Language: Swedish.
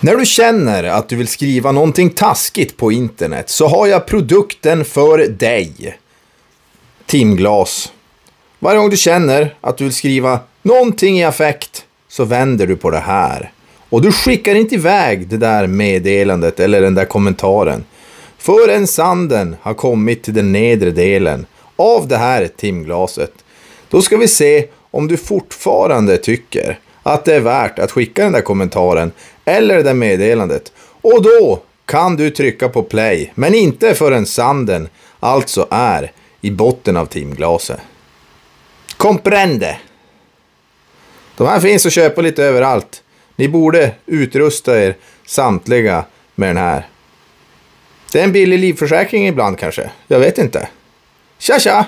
När du känner att du vill skriva någonting taskigt på internet så har jag produkten för dig. Timglas. Varje gång du känner att du vill skriva någonting i affekt så vänder du på det här. Och du skickar inte iväg det där meddelandet eller den där kommentaren. Förrän sanden har kommit till den nedre delen av det här timglaset. Då ska vi se om du fortfarande tycker att det är värt att skicka den där kommentaren eller det där meddelandet. Och då kan du trycka på play, men inte förrän sanden alltså är i botten av timglaset. Comprende! De här finns att köpa lite överallt. Ni borde utrusta er samtliga med den här. Det är en billig livförsäkring ibland kanske. Jag vet inte. Tja tja!